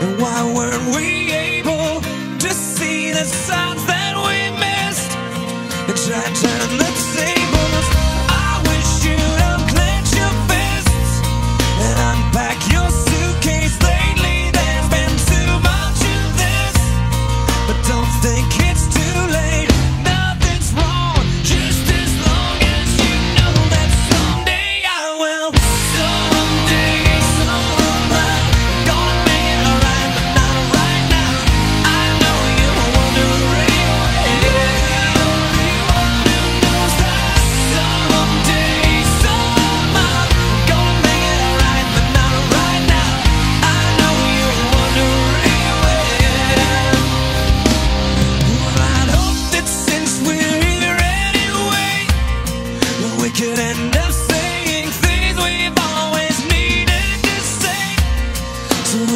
And why weren't we able to see the signs that we missed? And try to turn the tables.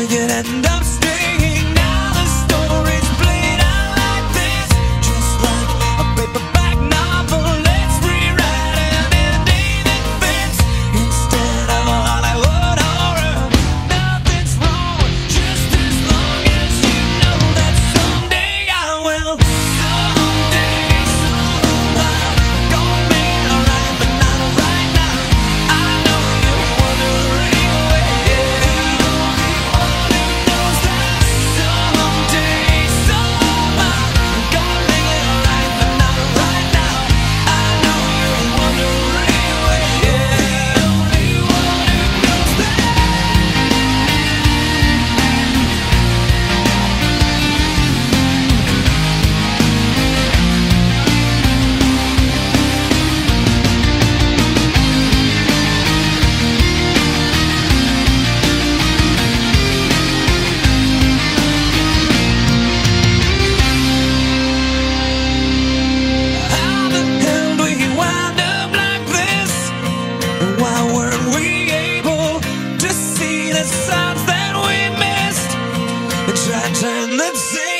could end up and let's see.